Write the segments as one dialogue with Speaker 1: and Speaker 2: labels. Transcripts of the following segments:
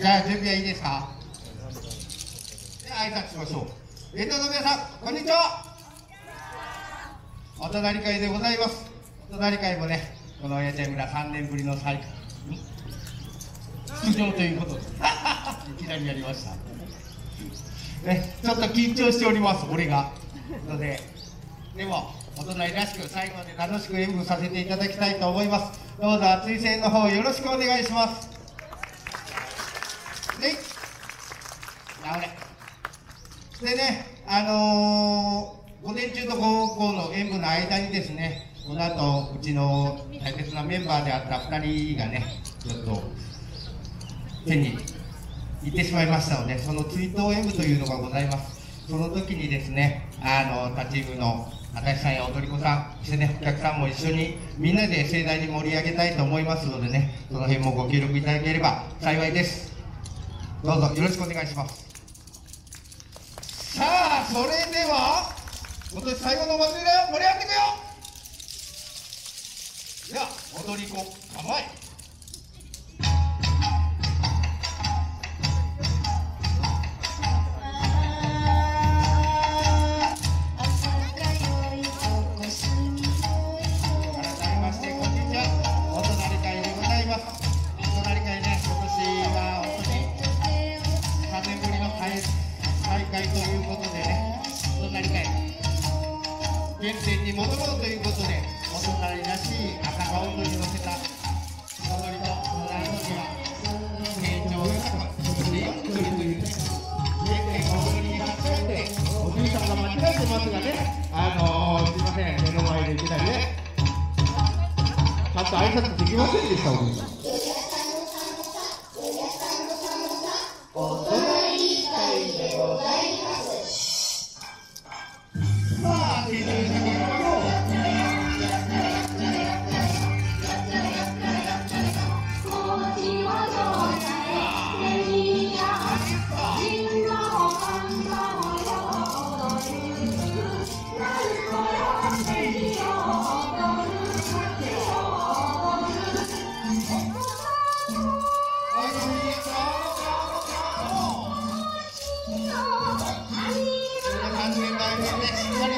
Speaker 1: じゃあ準備はいいですか？で挨拶しましょう。沿道の皆さんこんにちは。お隣会でございます。お隣会もねこの親ちゃん村3年ぶりの再出場ということで。いきなりやりました。ねちょっと緊張しております俺が。のででも大人らしく最後まで楽しく演舞させていただきたいと思います。どうぞ熱い声援の方よろしくお願いしますで直れでねあのー、午前中と午後の演舞の間にですねこの後うちの大切なメンバーであった2人がねちょっと手に行ってしまいましたのでその追悼演舞というのがございますその時にですねあの他チームの足立さんや踊り子さん、そしてね、お客さんも一緒にみんなで盛大に盛り上げたいと思いますのでね、その辺もご協力いただければ幸いです。どうぞよろしくお願いします。さあ、それでは、今年最後のお祭りだよ、盛り上がっていくよでは、踊り子、構え。きませんでした。お父さ、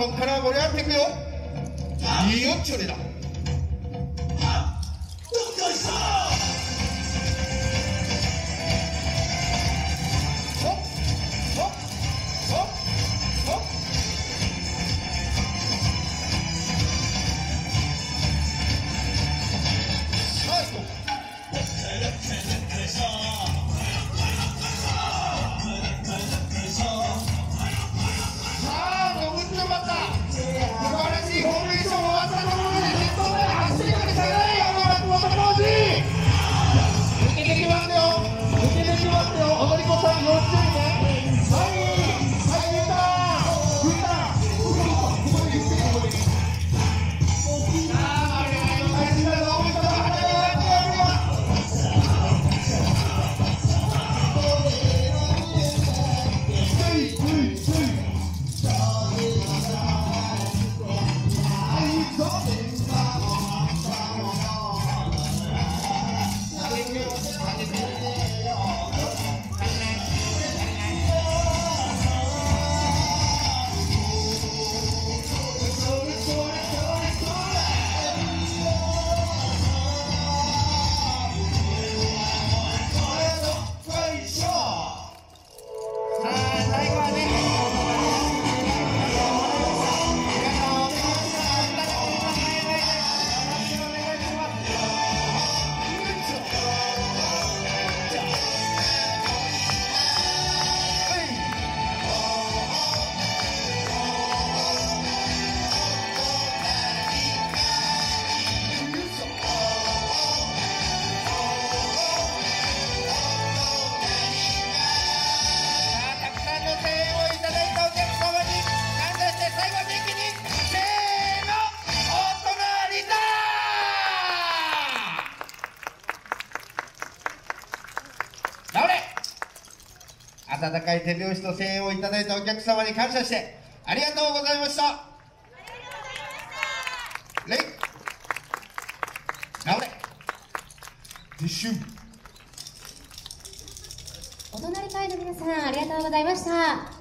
Speaker 1: 한번 팔아버려 할 테고요. 이어철이다. 温かい手拍子と声援をいただいたお客様に感謝してありがとうございました。レイ。直れ。撤収
Speaker 2: お隣会の皆さんありがとうございました